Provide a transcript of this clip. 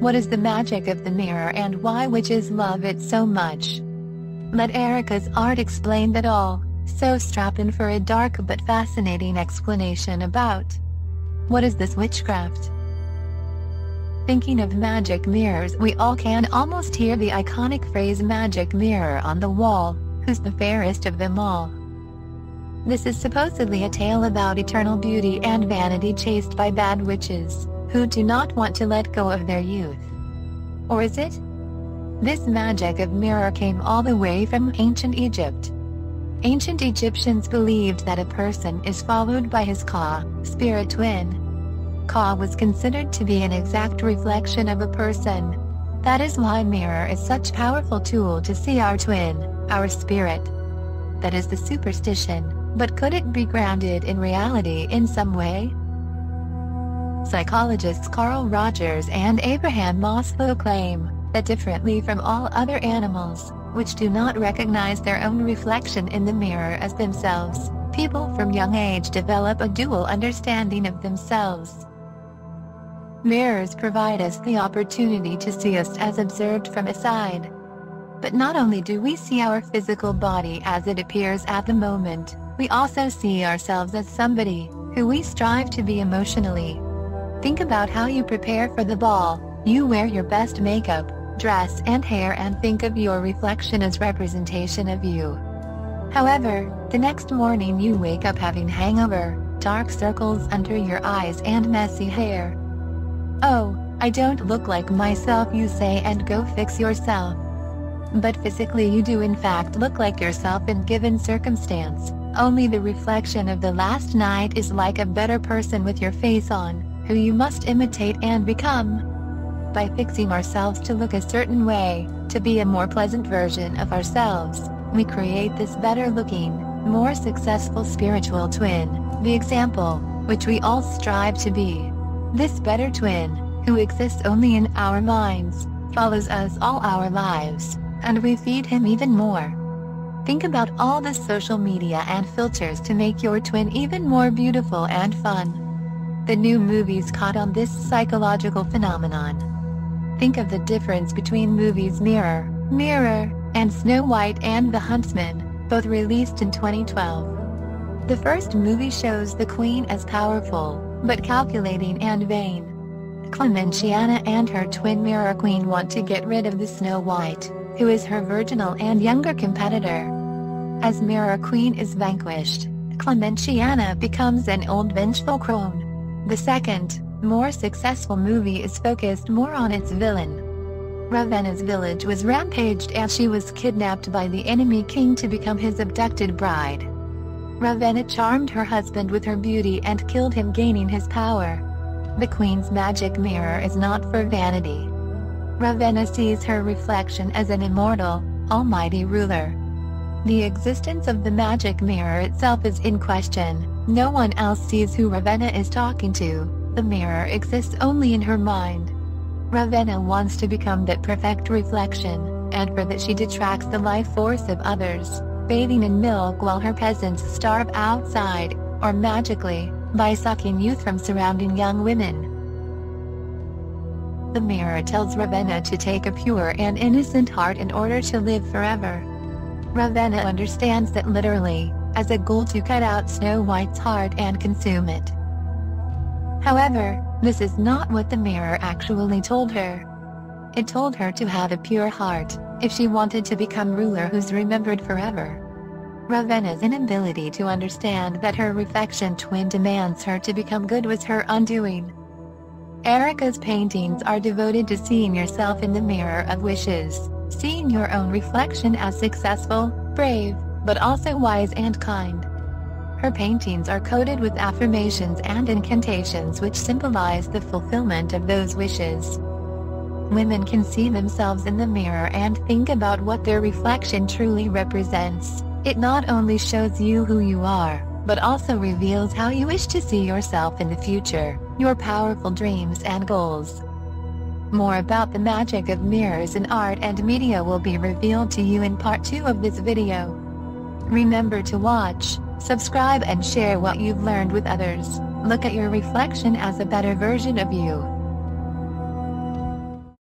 What is the magic of the mirror and why witches love it so much? Let Erica's art explain that all, so strap in for a dark but fascinating explanation about what is this witchcraft? Thinking of magic mirrors we all can almost hear the iconic phrase magic mirror on the wall, who's the fairest of them all? This is supposedly a tale about eternal beauty and vanity chased by bad witches who do not want to let go of their youth. Or is it? This magic of mirror came all the way from ancient Egypt. Ancient Egyptians believed that a person is followed by his Ka, spirit twin. Ka was considered to be an exact reflection of a person. That is why mirror is such powerful tool to see our twin, our spirit. That is the superstition, but could it be grounded in reality in some way? Psychologists Carl Rogers and Abraham Maslow claim that differently from all other animals, which do not recognize their own reflection in the mirror as themselves, people from young age develop a dual understanding of themselves. Mirrors provide us the opportunity to see us as observed from a side. But not only do we see our physical body as it appears at the moment, we also see ourselves as somebody who we strive to be emotionally, Think about how you prepare for the ball, you wear your best makeup, dress and hair and think of your reflection as representation of you. However, the next morning you wake up having hangover, dark circles under your eyes and messy hair. Oh, I don't look like myself you say and go fix yourself. But physically you do in fact look like yourself in given circumstance, only the reflection of the last night is like a better person with your face on who you must imitate and become. By fixing ourselves to look a certain way, to be a more pleasant version of ourselves, we create this better looking, more successful spiritual twin, the example, which we all strive to be. This better twin, who exists only in our minds, follows us all our lives, and we feed him even more. Think about all the social media and filters to make your twin even more beautiful and fun. The new movies caught on this psychological phenomenon. Think of the difference between movies Mirror, Mirror, and Snow White and the Huntsman, both released in 2012. The first movie shows the queen as powerful, but calculating and vain. Clementianna and her twin Mirror Queen want to get rid of the Snow White, who is her virginal and younger competitor. As Mirror Queen is vanquished, Clementianna becomes an old vengeful crone. The second, more successful movie is focused more on its villain. Ravenna's village was rampaged as she was kidnapped by the enemy king to become his abducted bride. Ravenna charmed her husband with her beauty and killed him gaining his power. The queen's magic mirror is not for vanity. Ravenna sees her reflection as an immortal, almighty ruler. The existence of the magic mirror itself is in question, no one else sees who Ravenna is talking to, the mirror exists only in her mind. Ravenna wants to become that perfect reflection, and for that she detracts the life force of others, bathing in milk while her peasants starve outside, or magically, by sucking youth from surrounding young women. The mirror tells Ravenna to take a pure and innocent heart in order to live forever. Ravenna understands that literally, as a goal to cut out Snow White's heart and consume it. However, this is not what the mirror actually told her. It told her to have a pure heart, if she wanted to become ruler who's remembered forever. Ravenna's inability to understand that her reflection twin demands her to become good was her undoing. Erica's paintings are devoted to seeing yourself in the mirror of wishes, seeing your own reflection as successful, brave, but also wise and kind. Her paintings are coated with affirmations and incantations which symbolize the fulfillment of those wishes. Women can see themselves in the mirror and think about what their reflection truly represents. It not only shows you who you are, but also reveals how you wish to see yourself in the future, your powerful dreams and goals. More about the magic of mirrors in art and media will be revealed to you in part 2 of this video. Remember to watch, subscribe and share what you've learned with others. Look at your reflection as a better version of you.